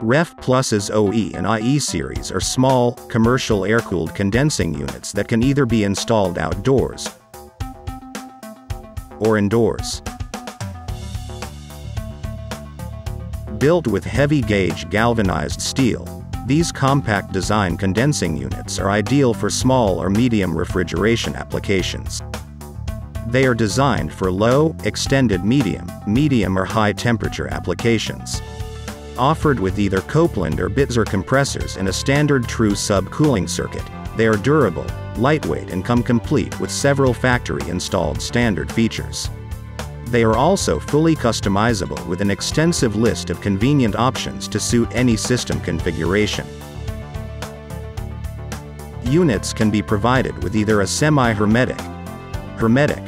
RefPlus's OE and IE series are small, commercial air-cooled condensing units that can either be installed outdoors or indoors. Built with heavy-gauge galvanized steel, these compact design condensing units are ideal for small or medium refrigeration applications. They are designed for low, extended medium, medium or high temperature applications. Offered with either Copeland or Bitzer compressors and a standard true sub-cooling circuit, they are durable, lightweight and come complete with several factory-installed standard features. They are also fully customizable with an extensive list of convenient options to suit any system configuration. Units can be provided with either a semi-hermetic, hermetic,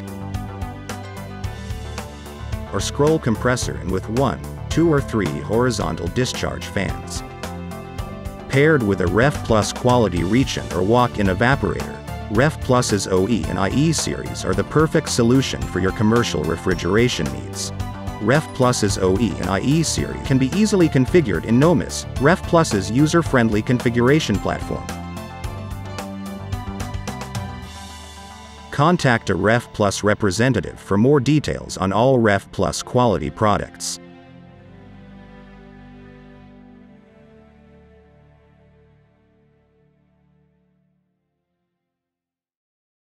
or scroll compressor and with one, two or three horizontal discharge fans. Paired with a RefPlus quality reach-in or walk-in evaporator, RefPlus's OE and IE series are the perfect solution for your commercial refrigeration needs. RefPlus's OE and IE series can be easily configured in Nomis, RefPlus's user-friendly configuration platform. Contact a RefPlus representative for more details on all RefPlus quality products.